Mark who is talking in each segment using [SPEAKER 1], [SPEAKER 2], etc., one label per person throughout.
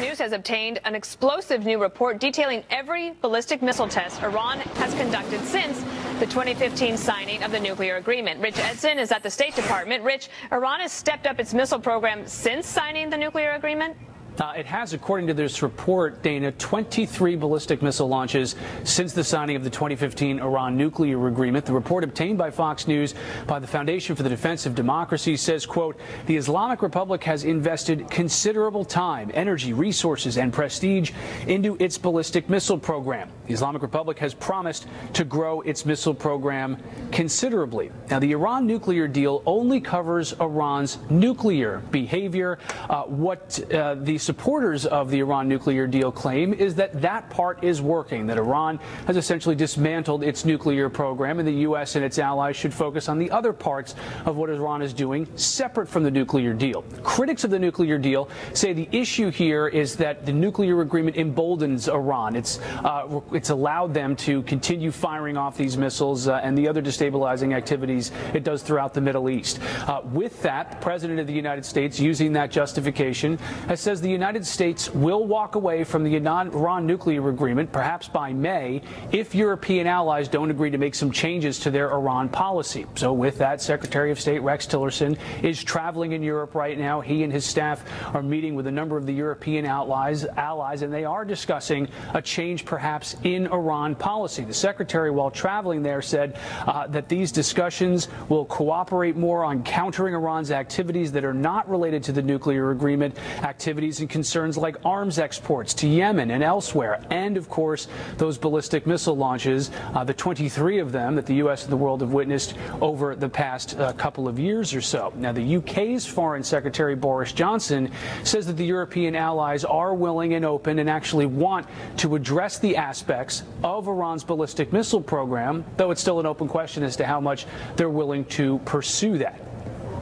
[SPEAKER 1] News has obtained an explosive new report detailing every ballistic missile test Iran has conducted since the 2015 signing of the nuclear agreement. Rich Edson is at the State Department. Rich, Iran has stepped up its missile program since signing the nuclear agreement?
[SPEAKER 2] Uh, it has, according to this report, Dana, 23 ballistic missile launches since the signing of the 2015 Iran nuclear agreement. The report obtained by Fox News by the Foundation for the Defense of Democracy says, quote, the Islamic Republic has invested considerable time, energy, resources, and prestige into its ballistic missile program. The Islamic Republic has promised to grow its missile program considerably. Now, the Iran nuclear deal only covers Iran's nuclear behavior. Uh, what uh, the supporters of the Iran nuclear deal claim is that that part is working, that Iran has essentially dismantled its nuclear program, and the U.S. and its allies should focus on the other parts of what Iran is doing separate from the nuclear deal. Critics of the nuclear deal say the issue here is that the nuclear agreement emboldens Iran. It's, uh, it's allowed them to continue firing off these missiles uh, and the other destabilizing activities it does throughout the Middle East. Uh, with that, the President of the United States, using that justification, has says the United States will walk away from the Iran nuclear agreement, perhaps by May, if European allies don't agree to make some changes to their Iran policy. So, with that, Secretary of State Rex Tillerson is traveling in Europe right now. He and his staff are meeting with a number of the European allies, allies and they are discussing a change perhaps in Iran policy. The Secretary, while traveling there, said uh, that these discussions will cooperate more on countering Iran's activities that are not related to the nuclear agreement, activities and concerns like arms exports to Yemen and elsewhere, and of course, those ballistic missile launches, uh, the 23 of them that the U.S. and the world have witnessed over the past uh, couple of years or so. Now, the UK's Foreign Secretary Boris Johnson says that the European allies are willing and open and actually want to address the aspects of Iran's ballistic missile program, though it's still an open question as to how much they're willing to pursue that.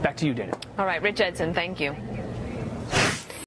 [SPEAKER 2] Back to you, Dana.
[SPEAKER 1] All right, Rich Edson, thank you.